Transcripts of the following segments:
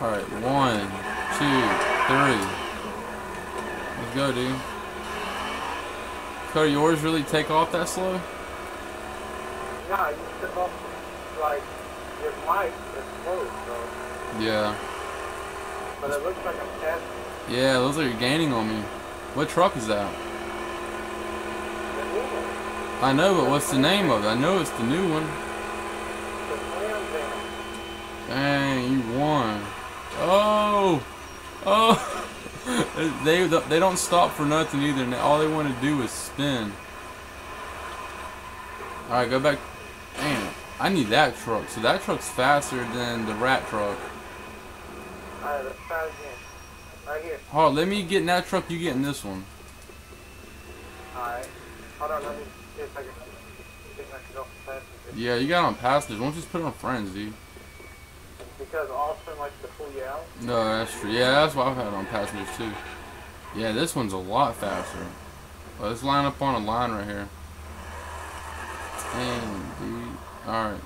Alright, one, two, three. Let's go, dude. Cody, yours really take off that slow? Nah, you took off, like, your mic is slow, so. Yeah. But it looks like I'm passing Yeah, it looks like you're gaining on me. What truck is that? the new one. I know, but what's the name of it? I know it's the new one. The Slam Jam. Dang, you won. Oh! Oh! they, they don't stop for nothing either. All they want to do is spin. Alright, go back. Damn, I need that truck. So that truck's faster than the rat truck. Alright, let's try again. Right here. Hold let me get in that truck, you get in this one. Alright. Hold on, let me. Yeah, you got on passengers. Why don't you just put it on friends, dude? Because Austin likes to pull you out. No, that's true. Yeah, that's what I've had on passengers too. Yeah, this one's a lot faster. Let's line up on a line right here. Dang, dude. Alright.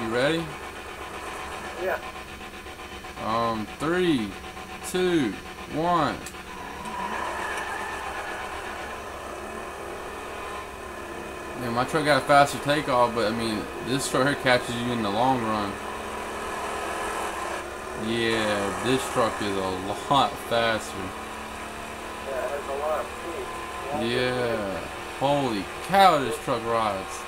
You ready? Yeah. Um, three, two, one. Yeah, my truck got a faster takeoff, but I mean, this truck here catches you in the long run. Yeah, this truck is a lot faster. Yeah, a lot of Yeah. Holy cow, this truck rides.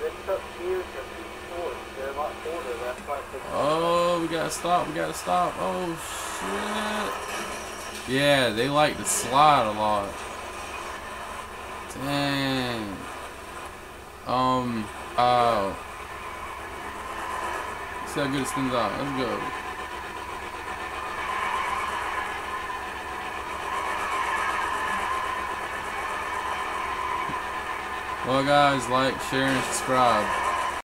This took years to be short. They're a lot shorter. That's why it Oh, we gotta stop, we gotta stop. Oh, shit. Yeah, they like to slide a lot. Dang. Um, oh. See how good it spins out. Let's go. Well, guys, like, share, and subscribe.